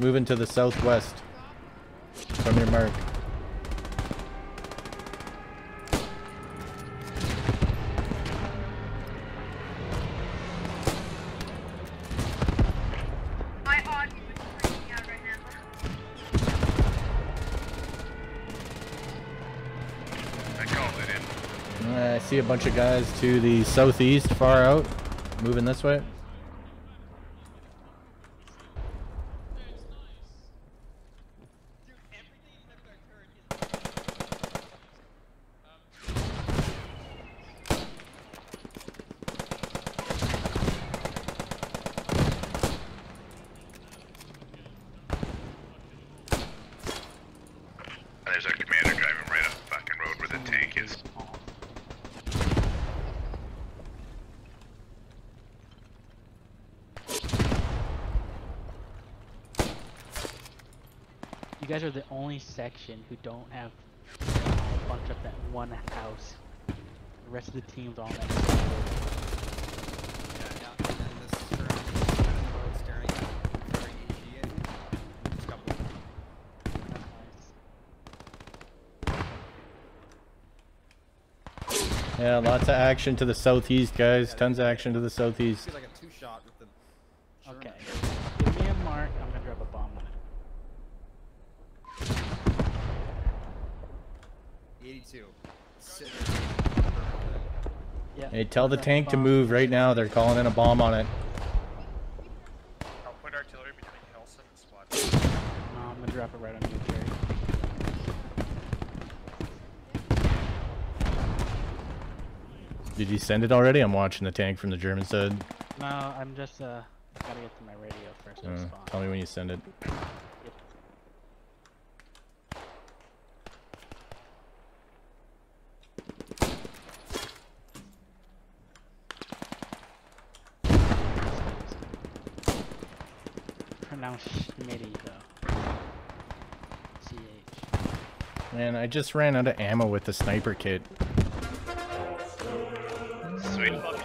moving to the southwest from your mark. My audio is freaking out right now. I called it in. I see a bunch of guys to the southeast, far out, moving this way. There's a commander driving right up the fucking road where the tank is. You guys are the only section who don't have a bunch up that one house. The rest of the team's all next to Yeah, yeah. And then this surrounding road staring at very easy. There's a couple. Yeah, lots of action to the southeast, guys. Tons of action to the southeast. Feels like a two shot with the. Sherman. Okay. Give me a mark. I'm gonna drop a bomb on it. 82. Yeah. Hey, tell the tank to move right now. They're calling in a bomb on it. I'll put artillery between Nelson and SWAT. No, I'm gonna drop it right on you, Jerry. Did you send it already? I'm watching the tank from the German side. No, I'm just uh gotta get to my radio first. Uh, tell me when you send it. Yep. Schmitty though. CH. Man, I just ran out of ammo with the sniper kit. Sweet.